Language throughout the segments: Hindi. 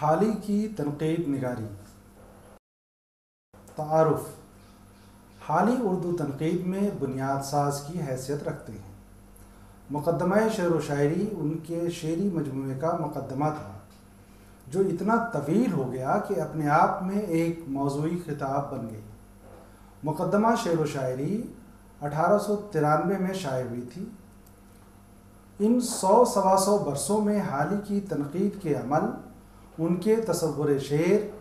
हाली की तनकीद निगारी। तारफ़। हाली उर्दू तनकीद में बुनियाद साज की हैसियत रखते हैं। मुकदमा शेर व शायरी उनके शेरी मजमू का मुकदमा था, जो इतना तवील हो गया कि अपने आप में एक मौजूदी खिताब बन गई। मुकदमा शेर व शायरी अठारह सौ तिरानवे में शाये हुई थी। इन सौ सवा सौ बरसों में हाल ही की तनकीद के अमल उनके तस्वुर शेर,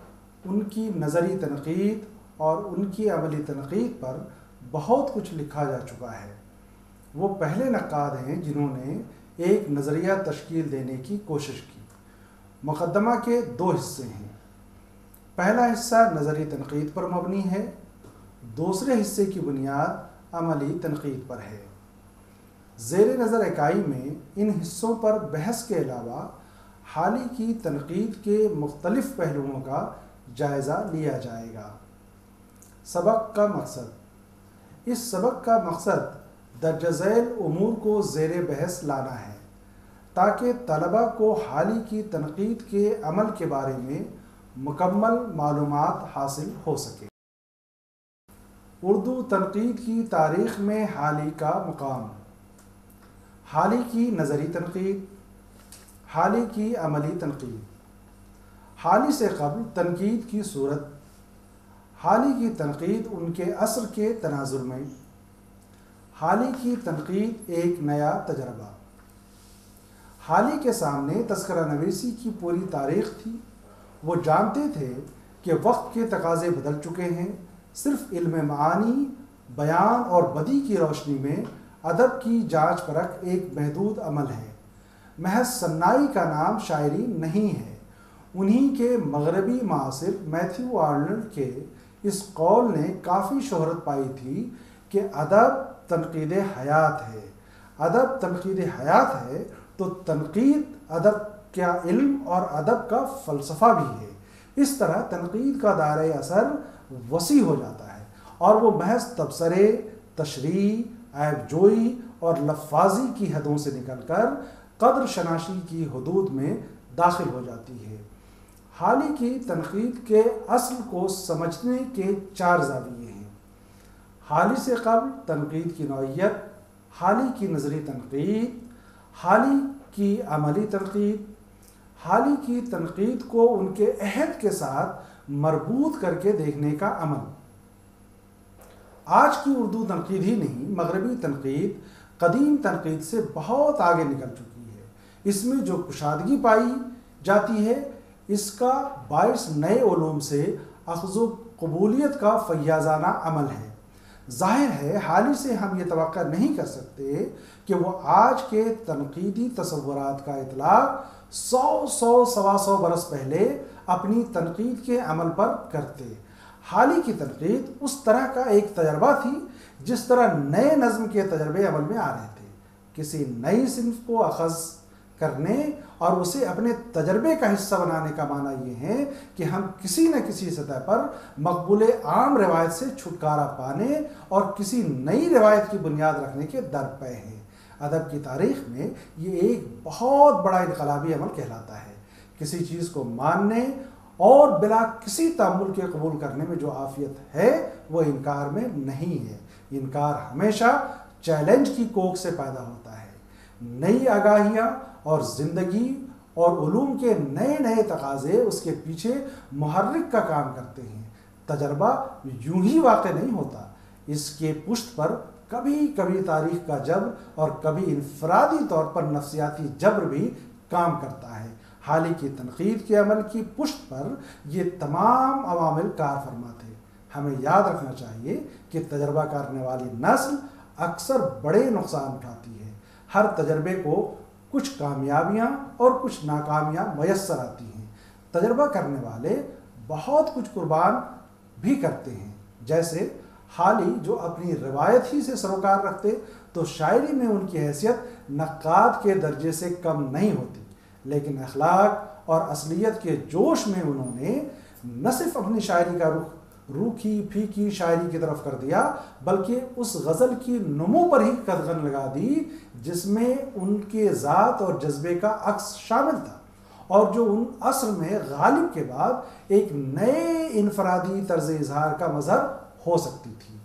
उनकी नज़री तनकीद और उनकी अमली तनकीद पर बहुत कुछ लिखा जा चुका है। वो पहले नक़ाद हैं जिन्होंने एक नज़रिया तश्कील देने की कोशिश की। मुकदमा के दो हिस्से हैं। पहला हिस्सा नज़री तनकीद पर मबनी है। दूसरे हिस्से की बुनियाद अमली तनकीद पर है। जेर नज़र इकाई में इन हिस्सों पर बहस के अलावा हाल ही की तनकीद के मुख्तलिफ़ पहलुओं का जायज़ा लिया जाएगा। सबक का मकसद। इस सबक का मकसद दर्ज झैल अमूर को जेर बहस लाना है, ताकि तलबा को हाल ही की तनकीद के अमल के बारे में मुकम्मल मालूम हासिल हो सके। उर्दू तनकीद की तारीख़ में हाल ही का मुकाम। हाल ही की नज़री तनकीद। हाल की अमली तनकीद। हाल से कबल तनकीद की सूरत। हाल की तनकीद उनके असर के तनाजुर में। हाल की तनकीद एक नया तजर्बा। हाल के सामने तस्करा नवीसी की पूरी तारीख थी। वो जानते थे कि वक्त के तकाजे बदल चुके हैं। सिर्फ़ इल्म मानी, बयान और बदी की रोशनी में अदब की जाँच परख एक महदूद अमल है। महज सन्नाई का नाम शायरी नहीं है। उन्हीं के मगरबी मासिर मैथ्यू आर्नल्ड के इस कौल ने काफ़ी शोहरत पाई थी कि अदब तनकीद हयात है। अदब तनकीद हयात है तो तनकीद अदब क्या इल्म और अदब का फ़लसफ़ा भी है। इस तरह तनकीद का दायरा असर वसी हो जाता है और वो महज तबसरे तशरी जोई और लफाजी की हदों से निकल कर कद्र शनाशी की हदूद में दाखिल हो जाती है। हाल ही की तनकीद के असल को समझने के चार जाविये हैं। हाल ही से कबल तनकीद की नौीयत हाल ही की नज़री तनकीद, हाल ही की अमली तनकीद, हाल ही की तनकीद को उनके अहद के साथ मरबूत करके देखने का अमल। आज की उर्दू तनकीद ही नहीं, मगरबी तनकीद, कदीम तनकीद से बहुत आगे निकल चुकी है इसमें जो कुशादगी पाई जाती है, इसका बायस नए ओलूम से अखज़ कबूलियत का फैयाजाना अमल है। ज़ाहिर है, हाल ही से हम ये तो नहीं कर सकते कि वो आज के तनकीदी तस्वुरात का इतलाक सौ सौ सवा सौ बरस पहले अपनी तनकीद के अमल पर करते। हाल ही की तनकीद उस तरह का एक तजर्बा थी, जिस तरह नए नज़म के तजर्बे अमल में आ रहे थे। किसी नई सिंफ को अखज़ करने और उसे अपने तजर्बे का हिस्सा बनाने का माना ये है कि हम किसी न किसी सतह पर मकबूल आम रवायत से छुटकारा पाने और किसी नई रवायत की बुनियाद रखने के दर पे हैं। अदब की तारीख में ये एक बहुत बड़ा इनकलाबी अमल कहलाता है। किसी चीज़ को मानने और बिला किसी तमुल के कबूल करने में जो आफियत है, वो इनकार में नहीं है। इनकार हमेशा चैलेंज की कोख से पैदा होता है नई आगाहियाँ और ज़िंदगी और उलूम के नए नए तकाजे उसके पीछे महर्रिक का काम करते हैं। तजर्बा यूँ ही वाक़ नहीं होता। इसके पुष्ट पर कभी कभी तारीख का जबर और कभी इनफरादी तौर पर नफसियाती जबर भी काम करता है। हाल ही की तनकीद के अमल की पुष्ट पर ये तमाम अवामिल कार फरमाते हमें याद रखना चाहिए कि तजर्बा करने वाली नस्ल अक्सर बड़े नुकसान उठाती हर तजर्बे को कुछ कामयाबियाँ और कुछ नाकामियाँ मैसर आती हैं। तजर्बा करने वाले बहुत कुछ कुर्बान भी करते हैं। जैसे हाल ही जो अपनी रवायत ही से सरोकार रखते तो शायरी में उनकी हैसियत नक़ाद के दर्जे से कम नहीं होती। लेकिन अखलाक और असलियत के जोश में उन्होंने न सिर्फ़ अपनी शायरी का रुख रूखी फीकी शायरी की तरफ़ कर दिया, बल्कि उस गज़ल की नमो पर ही कदगन लगा दी, जिसमें उनके ज़ात और जज्बे का अक्स शामिल था। और जो उन असर में गालिब के बाद एक नए इनफरादी तर्ज इजहार का मजहर हो सकती थी।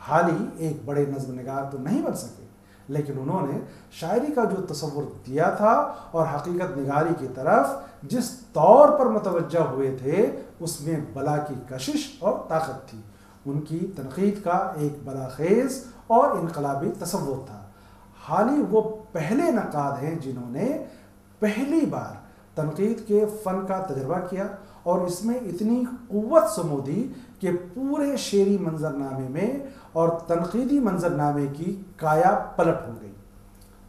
हाल ही एक बड़े नज्म नगार तो नहीं बन सके। लेकिन उन्होंने शायरी का जो तस्वुर दिया था और हकीकत निगारी की तरफ़ जिस तौर पर मुतवजह हुए थे, उसमें बला की कशिश और ताकत थी। उनकी तनकीद का एक बड़ा खेज और इनकलाबी तस्वुर था। हाल ही वो पहले नकाद हैं जिन्होंने पहली बार तनकीद के फ़न का तजर्बा किया और इसमें इतनी क़वत समूदी कि पूरे शेरी मंजरनामे में और तनकीदी मंजरनामे की काया पलट हो गई।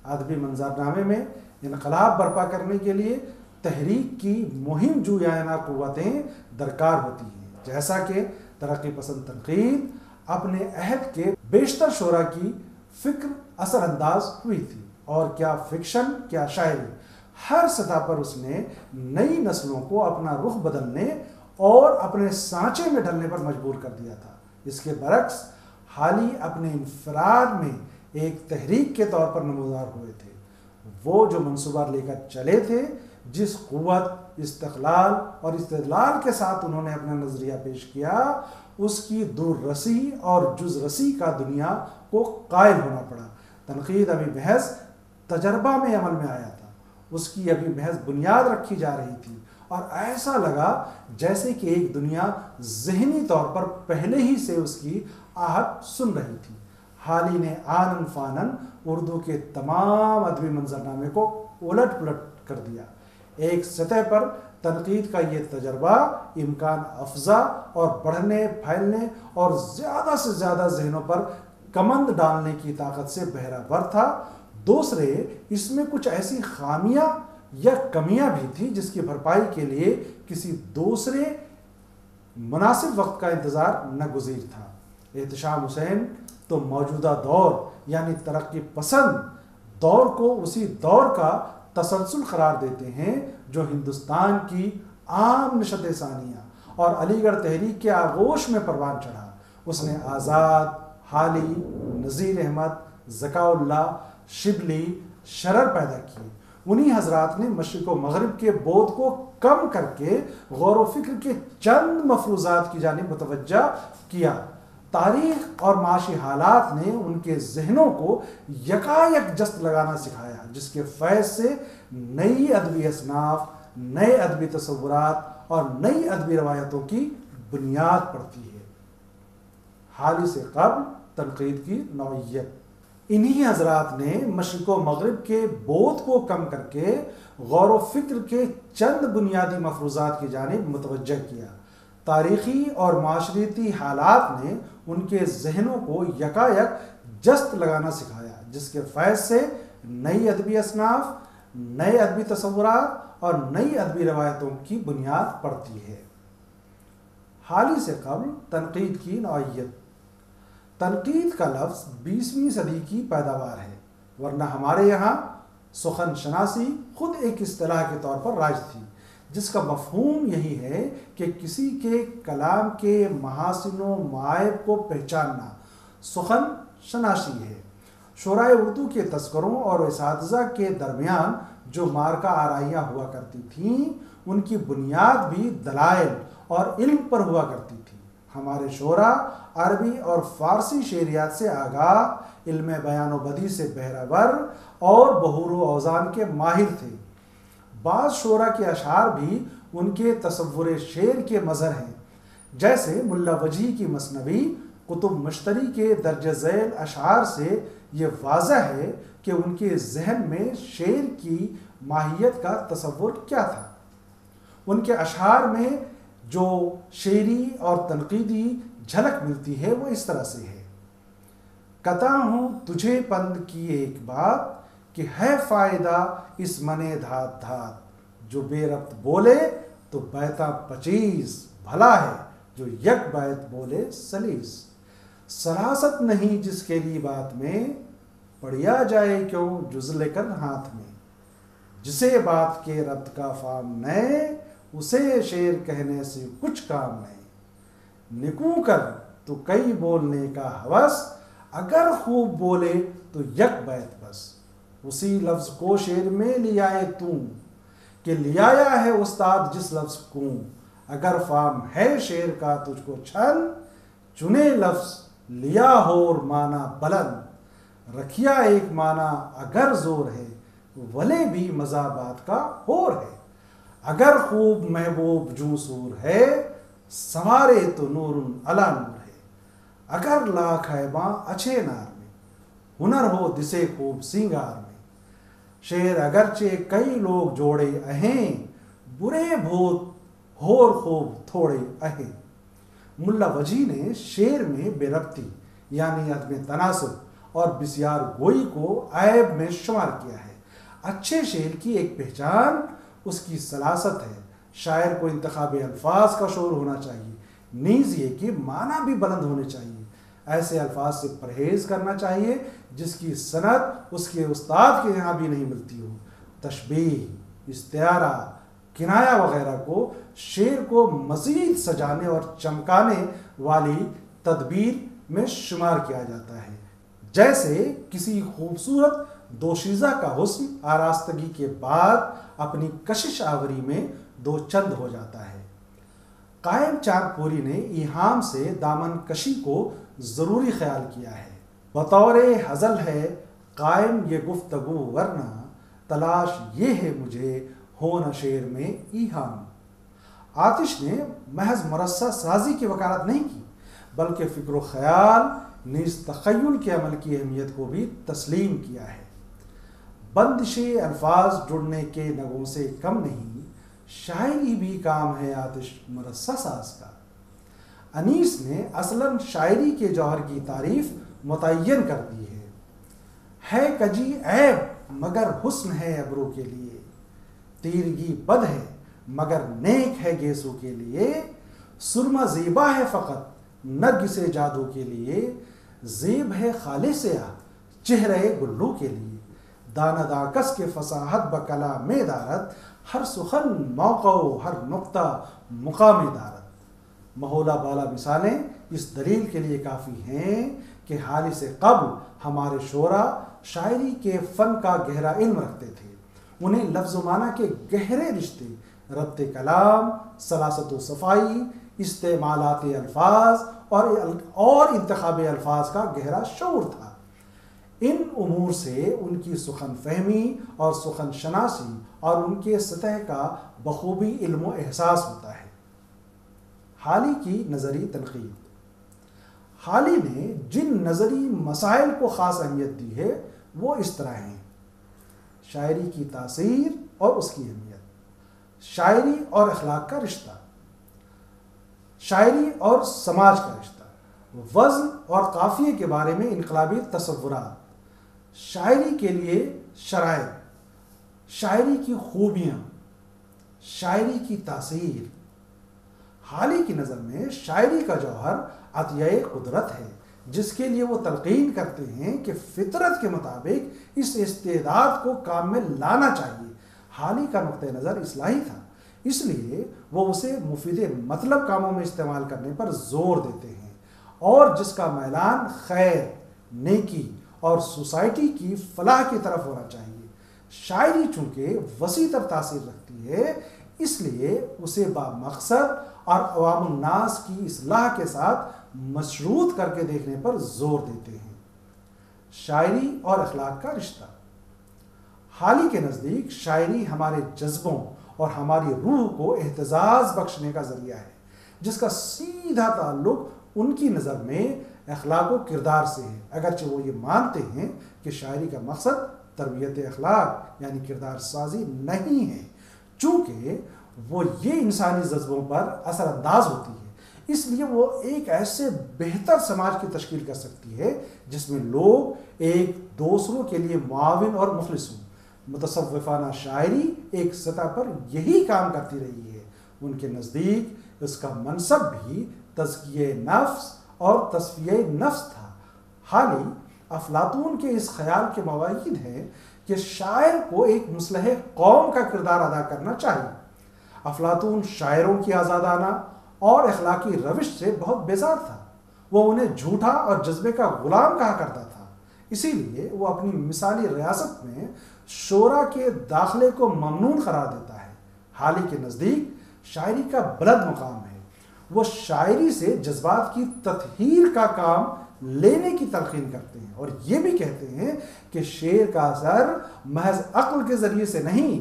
अदबी मंजरनामे में इनकलाब बर्पा करने के लिए तहरीक की मुहिम जुयाना क़वतें दरकार होती हैं, जैसा कि तरक्की पसंद तनकीद अपने अहद के बेशतर शरा की फ़िक्र असरअंदाज हुई थी। और क्या फिक्शन, क्या शायरी, हर सतह पर उसने नई नस्लों को अपना रुख बदलने और अपने सांचे में ढलने पर मजबूर कर दिया था। इसके बरक्स हाल ही अपने इंफराद में एक तहरीक के तौर पर नमोदार हुए थे। वो जो मनसूबा लेकर चले थे, जिस क़वत इस्तलाल और इस्तलाल के साथ उन्होंने अपना नज़रिया पेश किया, उसकी दूर रसी और जुज रसी का दुनिया को कायल होना पड़ा। तनकीद अभी महज तजर्बा में अमल में आया था। उसकी अभी महज बुनियाद रखी जा रही थी। और ऐसा लगा जैसे कि एक दुनिया जहनी तौर पर पहले ही से उसकी आहट सुन रही थी। हाल ही ने आनन फानन उर्दू के तमाम अदबी मंजरनामे को उलट पुलट कर दिया। एक सतह पर तनकीद का ये तजर्बा, इम्कान अफजा और बढ़ने, फैलने और ज़्यादा से ज़्यादा जहनों पर कमंद डालने की ताकत से बहरा बहरावर था। दूसरे, इसमें कुछ ऐसी खामियाँ या कमियाँ भी थी जिसकी भरपाई के लिए किसी दूसरे मुनासिब वक्त का इंतज़ार न गुजीर था। एहतशाम हुसैन तो मौजूदा दौर, यानी तरक्की पसंद दौर को उसी दौर का तसलसल करार देते हैं जो हिंदुस्तान की आम नशत सानिया और अलीगढ़ तहरीक के आगोश में परवान चढ़ा। उसने आज़ाद हाली नज़ीर अहमद, जकाउल्ला, शिबली, शरर पैदा किए। उन्हीं हजरात ने मशरक व मगरब के बोध को कम करके गौर फ़िक्र के चंद मफरूजात की जानब मुतवजा किया। तारीख और माशी हालात ने उनके जहनों को यकायक जस्त लगाना सिखाया, जिसके फैज से नई अदबी असनाफ, नए अदबी तस्वुरात और नई अदबी रवायतों की बुनियाद पड़ती है। हाल ही से कब तनकीद की नौीयत इन्हीं हजरात ने मशरक मगरब के बोध को कम करके गौर फ़िक्र के चंद बुनियादी मफरूजात की जानब मुतवजह किया। तारीखी और माशरती हालात ने उनके जहनों को यकायक जस्त लगाना सिखाया, जिसके फैज से नई अदबी असनाफ, नए अदबी तस्वुरात और नई अदबी रवायतों की बुनियाद पड़ती है। हाल ही से कबल तनकीद की नौीयत तनकीद का लफ्ज़ बीसवीं सदी की पैदावार है, वरना हमारे यहाँ सुखन शनासी खुद एक असलाह के तौर पर राज थी, जिसका मफहूम यही है कि किसी के कलाम के महासिन मायब को पहचानना सुखन शनासी है। शुरा उर्दू के तस्करों और इस के दरमियान जो मार्का आराइयाँ हुआ करती थीं, उनकी बुनियाद भी दलाइल और इल्म पर हुआ करती थी। हमारे शोरा, अरबी और फ़ारसी शेरियात से आगाह इल्म बयान बदी से बहरावर और बहूर अवजान के माहिर थे। बाज़ शोरा के अशार भी उनके तस्वुर शेर के मज़र हैं। जैसे मुल्ला वजी की मसनवी, कुतुब मश्तरी के दर्ज झैल अशार से ये वाज है कि उनके जहन में शेर की माहियत का तस्वुर क्या था। उनके अशार में जो शेरी और तनकीदी झलक मिलती है, वो इस तरह से है। कता हूँ तुझे पंद की एक बात कि है फ़ायदा इस मने धात धात। जो बेरब्त बोले तो बैता पचीस, भला है। जो यक बैत बोले सलीस। सरासत नहीं जिसके लिए बात में, पढ़िया जाए क्यों जुज लेकर हाथ में। जिसे बात के रब्त का फाम नए उसे शेर कहने से कुछ काम नहीं। निकू कर तो कई बोलने का हवस, अगर खूब बोले तो यक बैत बस। उसी लफ्ज को शेर में ले आए तू, कि लियाया है उस्ताद जिस लफ्ज को। अगर फाम है शेर का तुझको छन चुने लफ्ज, लिया होर माना बलन। रखिया एक माना अगर ज़ोर है, वले भी मज़ा बात का होर है। अगर खूब महबूब जू सूर है, संवारे तो नूर अला नूर है। अगर लाख है माँ अच्छे नार में, हुनर हो दिसे खूब सिंगार में। शेर अगरचे कई लोग जोड़े अहें, बुरे भूत होर खूब थोड़े अहें। मुल्ला वजी ने शेर में बेरबती, यानी अदम तनासब और बिसियार गोई को ऐब में शुमार किया है। अच्छे शेर की एक पहचान उसकी सलासत है। शायर को इंतखाब अल्फाज का शोर होना चाहिए। नीज ये कि माना भी बुलंद होने चाहिए। ऐसे अल्फाज से परहेज करना चाहिए, जिसकी सनत उसके उस्ताद के यहाँ भी नहीं मिलती हो। तशबी इस्तारा किनाया वगैरह को शेर को मज़ीद सजाने और चमकाने वाली तदबीर में शुमार किया जाता है। जैसे किसी खूबसूरत दोशीज़ा का हुस्न आरास्तगी के बाद अपनी कशिश आवरी में दो चंद हो जाता है। कायम चांदपुरी ने इहाम से दामन कशी को ज़रूरी ख्याल किया है। बतौर हजल है, कायम ये गुफ्तगु वरना, तलाश ये है मुझे, हो न शेर में ईहाम आतिश ने महज मरसा साजी की वकालत नहीं की, बल्कि फ़िक्र ख्याल, निज तखयल के अमल की अहमियत को भी तस्लीम किया है। बंदिश अल्फाज जुड़ने के नगों से कम नहीं, शायरी भी काम है आतिश मरसा साज का। अनीस ने असलन शायरी के जौहर की तारीफ़ मुतन कर दी है। है कजी ऐब, मगर हुस्न है अबरू के लिए। तीरगी बद है, मगर नेक है गेसू के लिए। सुरमा जेबा है फ़कत, नर्ग से जादू के लिए। जेब है खाले से चेहरे गुल्लू के लिए। दाना दाकस के फसाहत बकला में दारत हर सुखन मौक़, हर नुक्ता मुकाम दारत। महोला बाला मिसालें, इस दलील के लिए काफ़ी हैं कि हाल से कबल हमारे शोरा शायरी के फ़न का गहरा इल्म रखते थे। उन्हें लफ्ज़ माना के गहरे रिश्ते, रब्त कलाम, सलासत सफ़ाई, इस्तेमालात अल्फाज और और इंतखब अल्फाज का गहरा शौर था। इन उमूर से उनकी सुखन फहमी और सुखन शनासी और उनके सतह का बखूबी इल्म एहसास होता है। हाली की नज़री तनकीद। हाली ने जिन नज़री मसाइल को ख़ास अहमियत दी है, वो इस तरह हैं। शायरी की तासीर और उसकी अहमियत। शायरी और अखलाक का रिश्ता। शायरी और समाज का रिश्ता। वज़न और काफ़िए के बारे में इनकलाबी तस्वुरात। शायरी के लिए शराय, शायरी की खूबियाँ, शायरी की तासीर। हाल ही की नज़र में शायरी का जौहर अतिय कुदरत है, जिसके लिए वो तलकीन करते हैं कि फितरत के मुताबिक इस इस्तेदाद को काम में लाना चाहिए। हाल ही का नुक़ नज़र इसलाही था, इसलिए वो उसे मुफीद मतलब कामों में इस्तेमाल करने पर ज़ोर देते हैं और जिसका मैलान खैर, नेकी और सोसाइटी की फलाह की तरफ़ होना चाहिए। शायरी चूँकि वसी तर तासीर रखती है, इसलिए उसे बामकसद और अवामनास की असलाह के साथ मशरूत करके देखने पर ज़ोर देते हैं। शायरी और अखलाक का रिश्ता। हाल ही के नज़दीक शायरी हमारे जज्बों और हमारी रूह को एहतजाज बख्शने का ज़रिया है, जिसका सीधा ताल्लुक उनकी नज़र में अखलाक व किरदार से है। अगरचे वो ये मानते हैं कि शायरी का मकसद तरबियत अखलाक, यानी किरदार साजी नहीं है। चूँकि वो ये इंसानी जज्बों पर असरअंदाज होती है। इसलिए वो एक ऐसे बेहतर समाज की तश्कील कर सकती है, जिसमें लोग एक दूसरों के लिए मुआविन और मुखलिस हों। मुतसफ़ाना शायरी एक सतह पर यही काम करती रही है। उनके नज़दीक इसका मनसब भी तजकिए नफ्स और तस्वीर नफ्स था। हाल ही अफलातून के इस ख्याल के मवाद हैं कि शायर को एक मुसलह कौम का किरदार अदा करना चाहिए। अफलातून शायरों की आज़ादाना और अखलाकी रविश से बहुत बेजार था। वो उन्हें झूठा और जज्बे का गुलाम कहा करता था। इसीलिए वो अपनी मिसाली रियासत में शोरा के दाखिले को ममनून करार देता है। हाल ही के नज़दीक शायरी का बलद मकाम है। वो शायरी से जज्बात की तथहीर का काम लेने की तलखीन करते हैं। और ये भी कहते हैं कि शेर का असर महज अक्ल के ज़रिए से नहीं,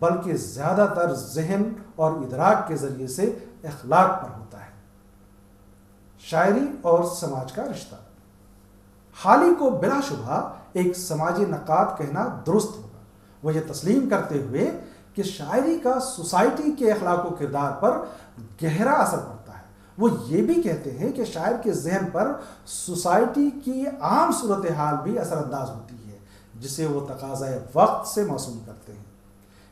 बल्कि ज़्यादातर जहन और इदराक के ज़रिए से अखलाक पर होता है। शायरी और समाज का रिश्ता। हाली को बिलाशुबा एक समाजी नक़ात कहना दुरुस्त होगा। वह यह तस्लीम करते हुए कि शायरी का सोसाइटी के अखलाक किरदार पर गहरा असर पड़ता है। वो ये भी कहते हैं कि शायर के जहन पर सोसाइटी की आम सूरत हाल भी असरअंदाज होती है, जिसे वो तकाजा वक्त से मौसूम करते हैं।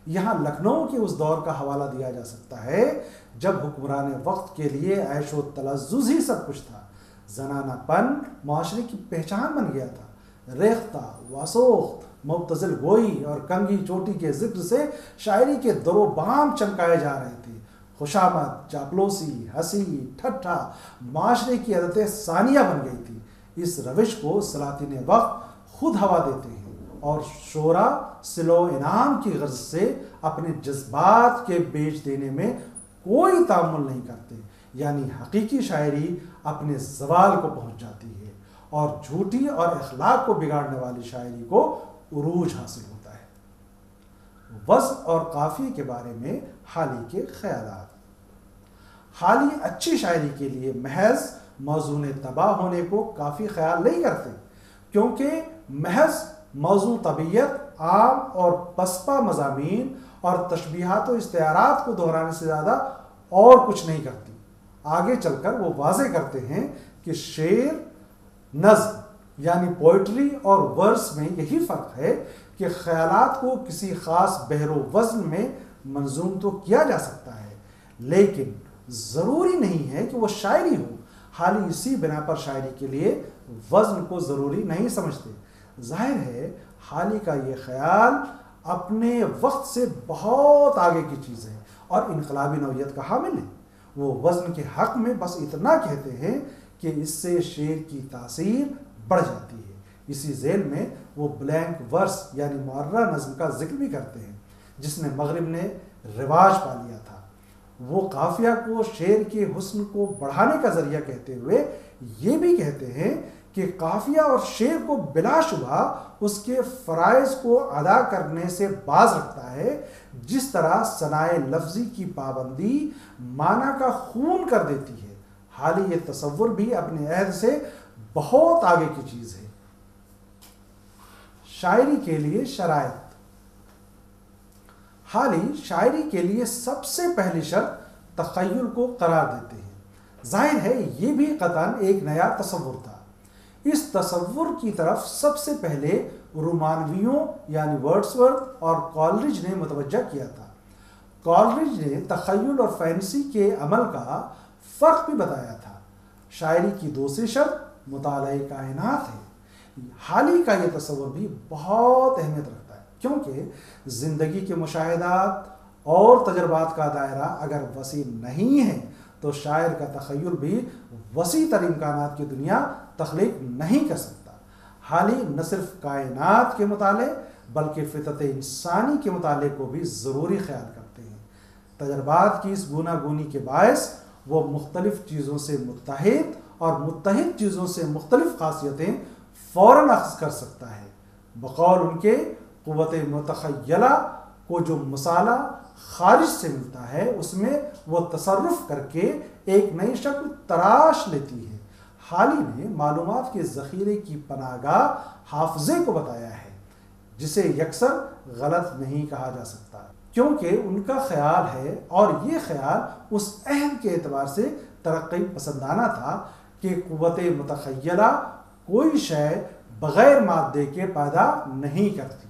यहाँ लखनऊ के उस दौर का हवाला दिया जा सकता है, जब हुक्मरान वक्त के लिए ऐशो तलजुज ही सब कुछ था। जनानापन माशरे की पहचान बन गया था। रेख्ता, वासोख्त, मुबतजिल गोई और कंगी चोटी के ज़िक्र से शायरी के दरोबाम चमकाए जा रहे थे। खुशामद चापलोसी हँसी, ठट्ठा, माशरे की आदतें सानिया बन गई थी। इस रविश को सलातिन वक्त खुद हवा देते हैं और शोरा सिलो इनाम की गर्ज से अपने जज्बात के बेच देने में कोई तामुल नहीं करते। यानी हकीकी शायरी अपने जवाल को पहुँच जाती है और झूठी और अखलाक को बिगाड़ने वाली शायरी को उरूज हासिल होता है। वज और काफ़ी के बारे में हाली के ख्याल हाली अच्छी शायरी के लिए महज मौजून तबाह होने को काफ़ी ख्याल नहीं करते, क्योंकि महज मौजू तबीयत, आम और पसपा मजामी और तशबीहात इश्तारात को दोहराने से ज़्यादा और कुछ नहीं करती। आगे चलकर वो वाजे करते हैं कि शेर, नज्म, यानी पोइट्री और वर्स में यही फ़र्क है कि ख्यालात को किसी ख़ास बहरो वज़न में मंजूम तो किया जा सकता है, लेकिन ज़रूरी नहीं है कि वो शायरी हो। हाल इसी बिना पर शायरी के लिए वज़न को ज़रूरी नहीं समझते। ज़ाहिर है, हाल का ये ख्याल अपने वक्त से बहुत आगे की चीज़ है और इनकलाबी नौीयत का हामिल है। वो वज़न के हक़ में बस इतना कहते हैं कि इससे शेर की तासीर बढ़ जाती है। इसी जेल में वो ब्लैंक वर्स यानी मुर्रा नज़म का ज़िक्र भी करते हैं, जिसने मगरब ने रिवाज पा लिया था। वो काफिया को, शेर के हुस्न को बढ़ाने का ज़रिया कहते हुए ये भी कहते हैं कि काफिया और शेर को बिलाशुबा उसके फ़रज़ को अदा करने से बाज रखता है, जिस तरह सनाए लफ्ज़ी की पाबंदी माना का खून कर देती है। हाल ही ये तस्वुर भी अपने अहद से बहुत आगे की चीज़ है। शायरी के लिए शराइत हाल ही शायरी के लिए सबसे पहली शर्त तखयल को करार देते हैं। ज़ाहिर है, ये भी कतन एक नया तस्वुर था। इस तस्वुर की तरफ़ सबसे पहले रोमानवियों, यानी वर्ड्सवर्थ और कॉलरिज ने मुतवजा किया था। कॉलरिज ने तखयल और फैंसी के अमल का फ़र्क भी बताया था। शायरी की दूसरी शर्त मुताल कायनात है। हाल ही का ये तस्वर भी बहुत अहमियत रखता क्योंकि ज़िंदगी के मुशाहदात और तजर्बात का दायरा अगर वसी नहीं है तो शायर का तखयल भी वसी तर इम्कान की दुनिया तख्लीक नहीं कर सकता। हाल ही न सिर्फ़ कायनात के मुताले, बल्कि फितरत इंसानी के मुताले को भी ज़रूरी ख्याल करते हैं। तजर्बात की इस गुना गुनी के बायस वो मुख्तलिफ़ चीज़ों से मुतहद और मुतहद चीज़ों से मुख्तलिफ़ खासियतें फ़ौर अख्ज़ कर सकता है। बकौल उनके क़वत मतखला को जो मसाला खारिज से मिलता है, उसमें वो तसरफ करके एक नई शक्ल तराश लेती है। हाल ही में मालूम के ज़ख़ीरे की पनागा हाफजे को बताया है, जिसे यकसर गलत नहीं कहा जा सकता, क्योंकि उनका ख्याल है, और ये ख्याल उस अहम के एतबार से तरक्की पसंदाना था कि क़वत मतखला कोई शय बग़ैर मादे के पैदा नहीं करती।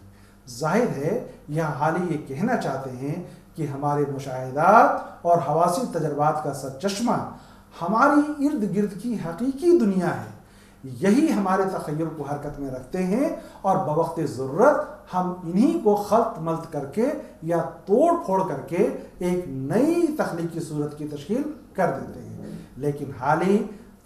ज़ाहिर है, यह हाल ही ये कहना चाहते हैं कि हमारे मुशाहदात और हवासी तजर्बात का सरचश्मा हमारी इर्द गिर्द की हकीकी दुनिया है। यही हमारे तखैर को हरकत में रखते हैं और बवक्त ज़रूरत हम इन्हीं को खलत मल्त करके या तोड़ फोड़ करके एक नई तख्लीकी सूरत की तश्कील कर देते हैं। लेकिन हाल ही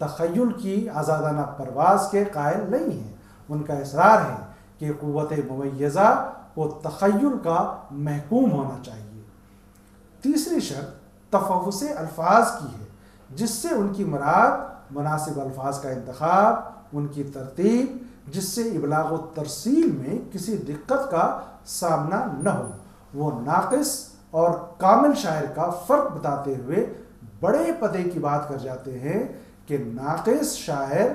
तखयल की आज़ादाना परवाज के कायल नहीं हैं। उनका इसरार है कि क़वत मुमैज़ा को तखयल का महकूम होना चाहिए। तीसरी शर्त तफुस अल्फाज की है, जिससे उनकी मराद, मुनासिब अल्फाज का इंतखब, उनकी तरतीब, जिससे इबलाग तरसील में किसी दिक्कत का सामना न हो। वो नाकिस और कामिल शायर का फ़र्क बताते हुए बड़े पते की बात कर जाते हैं कि नाकिस शायर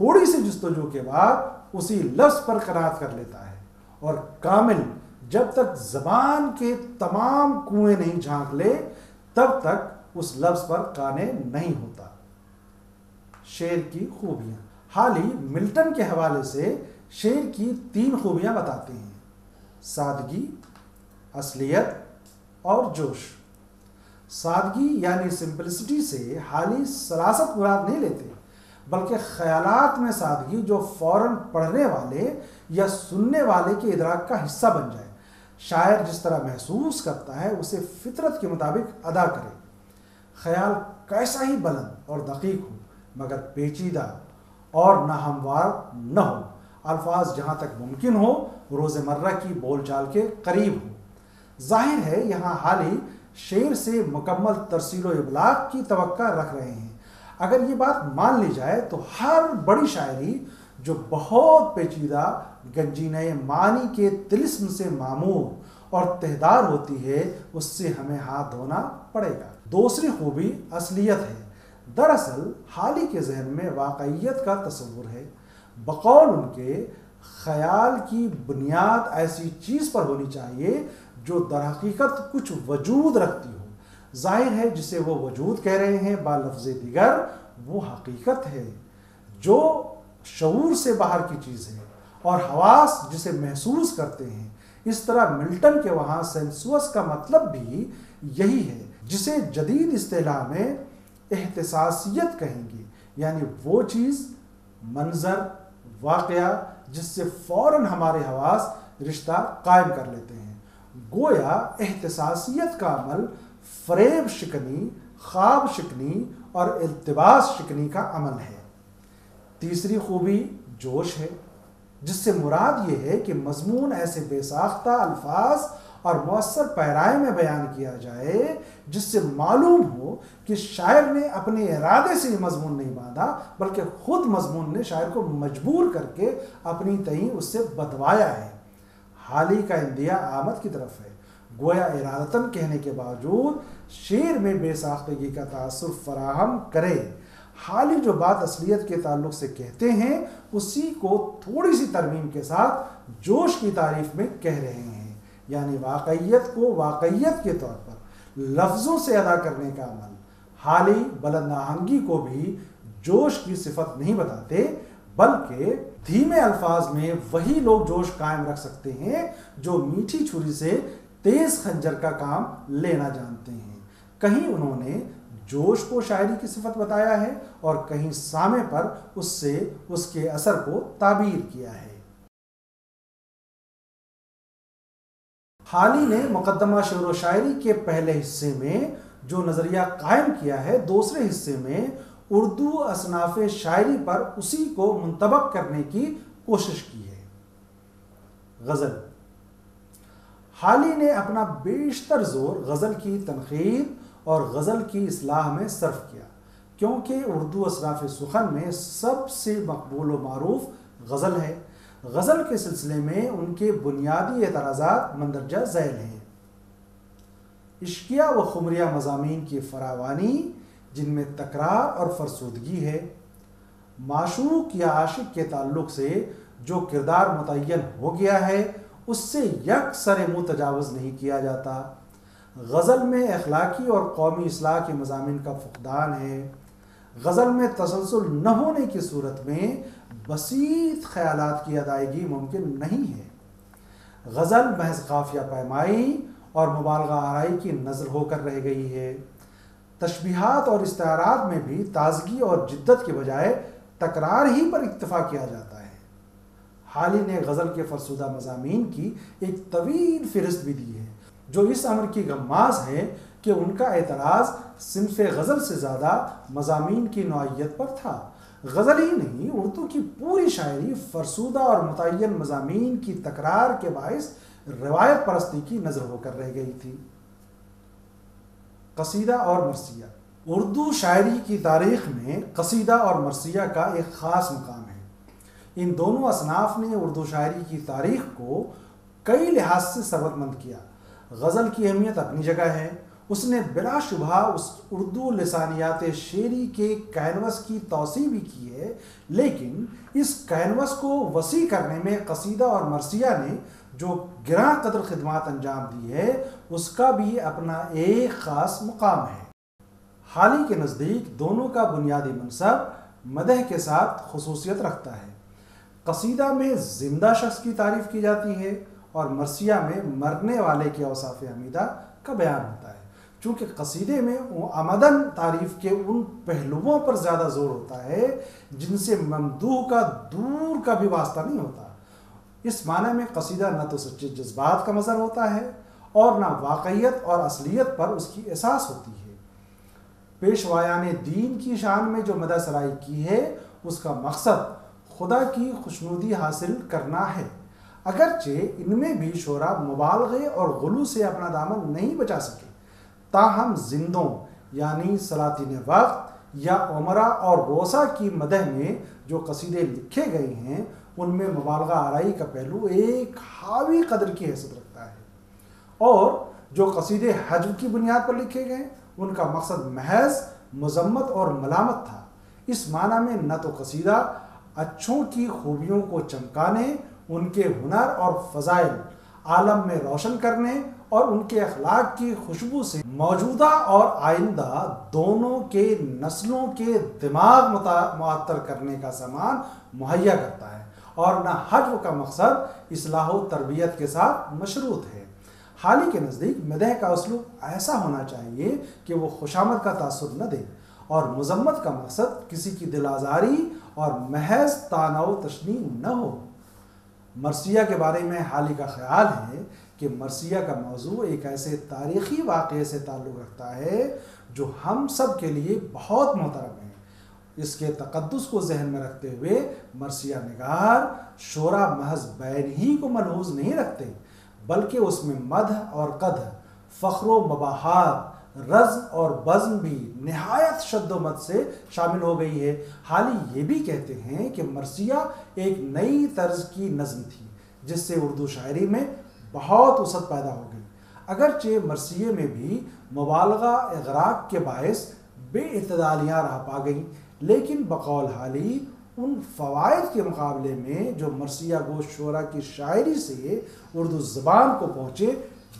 थोड़ी सी जस्तजू के बाद उसी लफ्ज़ पर करात कर लेता है। और कामिल जब तक जबान के तमाम कुएँ नहीं झाँक ले, तब तक उस लफ्ज़ पर काने नहीं होता। शेर की खूबियाँ। हाल ही मिल्टन के हवाले से शेर की तीन खूबियाँ बताते हैं। सादगी, असलियत और जोश। सादगी यानी सिंपलिसिटी से हाली सलासत मुराद नहीं लेते। बल्कि ख्यालात में सादगी जो फ़ौरन पढ़ने वाले या सुनने वाले के इदराक का हिस्सा बन जाए। शायर जिस तरह महसूस करता है, उसे फितरत के मुताबिक अदा करे। ख्याल कैसा ही बुलंद और दकीक हो, मगर पेचीदा और नाहमवार न हो। अल्फाज जहाँ तक मुमकिन हो, रोज़मर्रा की बोलचाल के करीब हो। ज़ाहिर है, यहाँ हाल ही शेर से मुकम्मल तरसील इबलाग की तो रख रहे हैं। अगर ये बात मान ली जाए तो हर बड़ी शायरी जो बहुत पेचीदा गंजीन मानी के तिलिस्म से मामूर और तहदार होती है, उससे हमें हाथ धोना पड़ेगा। दूसरी खूबी असलियत है। दरअसल, हाल ही के जहन में वाकईत का तस्वुर है। बकौल उनके, ख्याल की बुनियाद ऐसी चीज़ पर होनी चाहिए, जो दरहकीकत कुछ वजूद रखती हो। ज़ाहिर है, जिसे वो वजूद कह रहे हैं, बालफ्ज दिगर, वो हकीकत है। जो शूर से बाहर की चीज़ है और हवास जिसे महसूस करते हैं, इस तरह मिल्टन के वहाँ सेंसुअस का मतलब भी यही है, जिसे जदीद अतलाह में एहतसासियत कहेंगे। यानी वो चीज़, मंजर वाक़ जिससे फ़ौर हमारे हवास रिश्ता कायम कर लेते हैं। गोया एहतसासियत का अमल फरेब शिकनी ख्वाब शिकनी और अल्तबास शिकनी का अमल है। तीसरी खूबी जोश है, जिससे मुराद ये है कि मजमून ऐसे बेसाख्ता अल्फाज और मौसर पैराए में बयान किया जाए, जिससे मालूम हो कि शायर ने अपने इरादे से ये मजमून नहीं बांधा, बल्कि खुद मजमून ने शायर को मजबूर करके अपनी तई उससे बदवाया है। हाल ही का इंदिया आमद की तरफ़ है। गोया इरादतन कहने के बावजूद शेर में बेसाख्तगी का तासर फराहम करे। हाल ही जो बात असलियत के ताल्लुक से कहते हैं, उसी को थोड़ी सी तरमीम के साथ जोश की तारीफ़ में कह रहे हैं। यानी वाकईत को वाकईत के तौर पर लफ्ज़ों से अदा करने का अमल। हाल ही बुलंद आहंगी को भी जोश की सिफत नहीं बताते, बल्कि धीमे अल्फाज में वही लोग जोश कायम रख सकते हैं जो मीठी छुरी से तेज खंजर का काम लेना जानते हैं। कहीं उन्होंने जोश को शायरी की सिफत बताया है और कहीं सामे पर उससे उसके असर को ताबीर किया है। हाल ही ने मुकदमा शेर व शायरी के पहले हिस्से में जो नज़रिया कायम किया है, दूसरे हिस्से में उर्दू असनाफ शायरी पर उसी को मुंतबक करने की कोशिश की है। गज़ल हाल ही ने अपना बेशतर ज़ोर गज़ल की तनखीद और गज़ल की असलाह में सर्फ किया, क्योंकि उर्दू असराफ सुखन में सबसे मकबूल व मरूफ गज़ल है। गज़ल के सिलसिले में उनके बुनियादी एतराज़ा मंदरजा झैल हैं। इश्किया व खुमरिया मजामी की फरावानी, जिनमें तकरार और फरसूदगी है, माशूक या आशिक के ताल्लुक से जो किरदार मुतन हो गया है उससे यक सर मुँह तजावज़ नहीं किया जाता। गज़ल में अखलाकी और कौमी असलाह के मजामी का फुकदान है। गज़ल में तसलसल न होने की सूरत में बसीत ख्याल की अदायगी मुमकिन नहीं है। गज़ल महज काफिया पैमाई और मुबालगा आरई की नज़र होकर रह गई है। तशबीहात और इश्तारात में भी ताजगी और जिद्दत के बजाय तकरार ही पर इतफ़ा किया जाता है हाल ही ने गज़ल के फरसुदा मजामी की एक तवील फ़हरिस्त भी दी है, जो इस अमर की गमाज है कि उनका एतराज़ सिनफ गज़ल से ज़्यादा मजामी की नौीयत पर था। गज़ल ही नहीं, उर्दू की पूरी शायरी फरसूदा और मुतन मजामी की तकरार के बायस रवायत परस्ती की नज़र होकर रह गई थी। कसीदा और मरसिया। उर्दू शायरी की तारीख में कसीदा और मरसिया का एक ख़ास मकाम है इन दोनों असनाफ ने उर्दू शायरी की तारीख को कई लिहाज से सरबतमंद किया। गज़ल की अहमियत अपनी जगह है। उसने बिलाशुबा उस उर्दू लसानियात शेरी के कैनवस की तोसी भी की है, लेकिन इस कैनवस को वसी करने में कसीदा और मरसिया ने जो गिरा कदर खदमात अंजाम दी है, उसका भी अपना एक ख़ास मुकाम है। हाल ही के नज़दीक दोनों का बुनियादी मनसब मदह के साथ खसूसियत रखता है। कसीदा में ज़िंदा शख्स की तारीफ़ की जाती है और मरसिया में मरने वाले के अवसाफ हमीदा का बयान होता है। चूँकि कसीदे में आमदन तारीफ़ के उन पहलुओं पर ज़्यादा ज़ोर होता है, जिनसे ममदूह का दूर का भी वास्ता नहीं होता। इस माने में कसीदा न तो सच्चे जज्बात का मज़र होता है और ना वाकईत और असलियत पर उसकी एहसास होती है। पेशवायान दीन की शान में जो मदा सराई की है, उसका मकसद खुदा की खुशनुदी हासिल करना है। अगरचे इनमें भी शोरा मुबालगे और गुलू से अपना दामन नहीं बचा सके। ताहम जिंदों, यानी सलातिन वक्त, या उमरा और रोसा की मदह में जो कसीदे लिखे गए हैं, उनमें मुबालगा आरई का पहलू एक हावी कदर की हैसियत रखता है। और जो कसीदे हज की बुनियाद पर लिखे गए, उनका मकसद महज मजम्मत और मलामत था। इस माना में न तो कसीदा अच्छों की खूबियों को चमकाने, उनके हुनर और फजाइल आलम में रोशन करने और उनके अखलाक की खुशबू से मौजूदा और आइंदा दोनों के नस्लों के दिमाग मुआतर करने का सामान मुहैया करता है। और न हज का मकसद इसलाह तरबियत के साथ मशरूत है। हाल ही के नज़दीक मदह का उसलूब ऐसा होना चाहिए कि वो खुशामद का तासर न दे और मजम्मत का मकसद किसी की दिल आज़ारी और महज तानाव तशनी न हो। मरसिया के बारे में हाल ही का ख्याल है कि मरसिया का मौजू एक ऐसे तारीख़ी वाक़े से ताल्लुक़ रखता है जो हम सब के लिए बहुत मोहतरम है। इसके तकदस को जहन में रखते हुए मरसिया निगार शोरा महज बैन ही को मलहूज नहीं रखते, बल्कि उसमें मध और कद, फ़ख्र मबाहत रज और बज़म भी नहायत शद्दमत से शामिल हो गई है। हाल ही ये भी कहते हैं कि मरसिया एक नई तर्ज की नज़म थी, जिससे उर्दू शायरी में बहुत वसत पैदा हो गई। अगरचे मरसिए में भी मुबालगा इगराक के बायस बेतदालियाँ रह पा गई, लेकिन बकौल हाली उन फ़वाद के मुकाबले में जो मरसिया गो शरा की शायरी से उर्दू ज़बान को पहुँचे,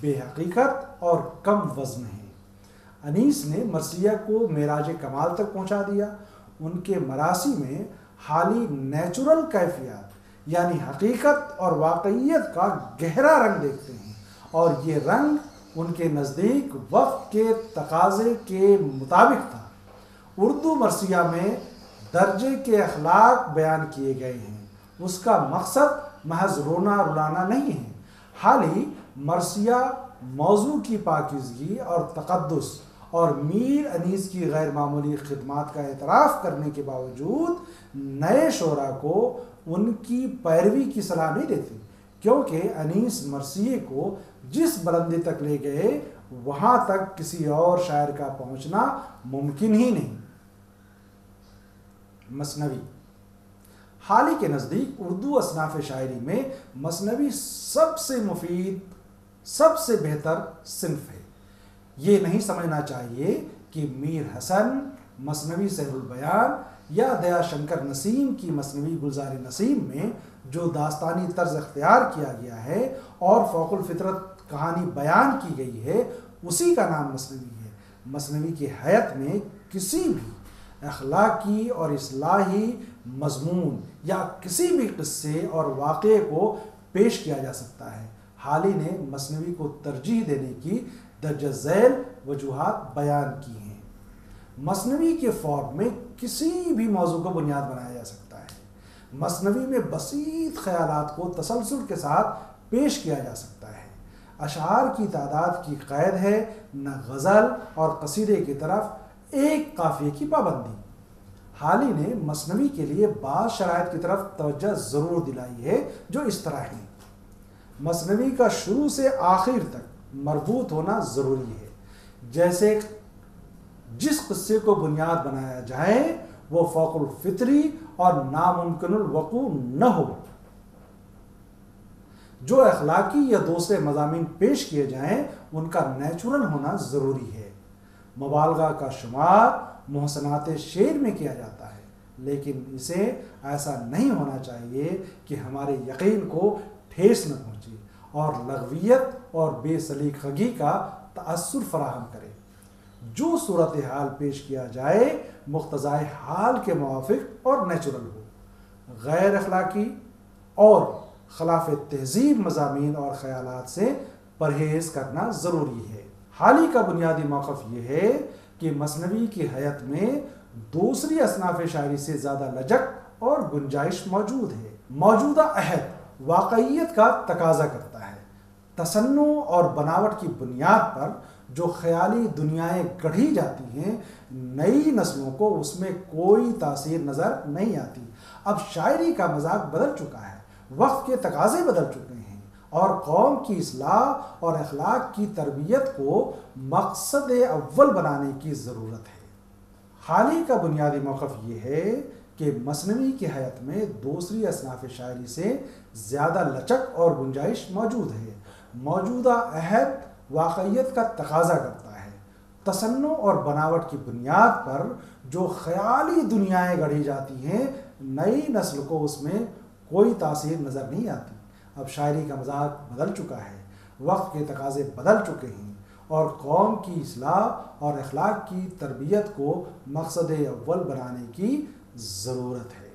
बेहकीकत और कम वज़न है। अनीस ने मरसिया को मेराज कमाल तक पहुँचा दिया। उनके मरासी में हाली नेचुरल कैफियत, यानी हकीकत और वाकईत का गहरा रंग देखते हैं। और ये रंग उनके नज़दीक वक्त के तकाजे के मुताबिक था। उर्दू मरसिया में दर्जे के अखलाक बयान किए गए हैं। उसका मकसद महज रोना रुलाना नहीं है। हाल ही मरसिया मौजू की पाकिजगी और तकदस और मीर अनीस की गैर मामूली खदमात का एतराफ़ करने के बावजूद नए शरा को उनकी पैरवी की सलाह नहीं देते, क्योंकि अनीस मरसिए को जिस बुलंदी तक ले गए, वहाँ तक किसी और शायर का पहुँचना मुमकिन ही नहीं। मसनवी। हाल ही के नज़दीक उर्दू असनाफ शायरी में मसनवी सबसे मुफीद, सबसे बेहतर सिंफ है। ये नहीं समझना चाहिए कि मीर हसन, मसनवी सहरुल बयान या दया शंकर नसीम की मसनवी गुलजार नसीम में जो दास्तानी तर्ज अख्तियार किया गया है और फ़ौकुल फितरत कहानी बयान की गई है, उसी का नाम मसनवी है। मसनवी की हयत में किसी भी अखलाकी और असलाही मजमून या किसी भी किस्से और वाक़े को पेश किया जा सकता है। हाल ही ने मसनवी को तरजीह देने की दर्ज झैल वजूहत बयान की हैं। मसनवी के फॉर्म में किसी भी मौजू को बुनियाद बनाया जा सकता है। मसनवी में बसीत ख्याल को तसलसल के साथ पेश किया जा सकता है। अशार की तादाद की कैद है न गज़ल और कसीदे की तरफ़ एक काफ़िए की पाबंदी। हाल ही ने मसनवी के लिए बाज़ शराइ की तरफ़ तोज्जा ज़रूर दिलाई है, जो इस तरह है। मसनवी का शुरू से आखिर तक मरबूत होना ज़रूरी है। जैसे जिस किस्से को बुनियाद बनाया जाए, वो फ़ौकुल फितरी और नामुमकिन वकू न हो। जो अखलाकी या दूसरे मजामी पेश किए जाएँ, उनका नेचुरल होना ज़रूरी है। मबालगा का शुमार मोहसनात शेर में किया जाता है, लेकिन इसे ऐसा नहीं होना चाहिए कि हमारे यकीन को ठेस न पहुँचे। और लगवियत और बेसलीखगी का तसर फराहम करे। जो सूरत हाल पेश किया जाए मुख्तज़ाय हाल के मुआफ़ और नेचुरल हो। गैर अखलाकी और खिलाफ तहजीब मजामी और ख्याल से परहेज़ करना ज़रूरी है। हाल ही का बुनियादी मौक़ ये है कि मसनवी की हयत में दूसरी असनाफ शायरी से ज़्यादा लचक और गुंजाइश मौजूद है। मौजूदा अहद वाकईत का तकाजा करता तसन्नु और बनावट की बुनियाद पर जो ख्याली दुनियाएँ गढ़ी जाती हैं, नई नस्लों को उसमें कोई तासीर नज़र नहीं आती। अब शायरी का मज़ाक बदल चुका है, वक्त के तकाजे बदल चुके हैं और कौम की असलाह और अखलाक की तरबियत को मकसद अव्वल बनाने की ज़रूरत है। हाल ही का बुनियादी मौक़ ये है कि मसनवी की हयत में दूसरी असनाफ शायरी से ज़्यादा लचक और गुंजाइश मौजूद है। मौजूदा अहद वाकईत का तकाजा करता है। तसन्नो और बनावट की बुनियाद पर जो ख्याली दुनियाएँ गढ़ी जाती हैं, नई नस्ल को उसमें कोई तासीर नज़र नहीं आती। अब शायरी का मज़ाक बदल चुका है, वक्त के तकाजे बदल चुके हैं और कौम की असलाह और अखलाक की तरबियत को मकसद अव्वल बनाने की ज़रूरत है।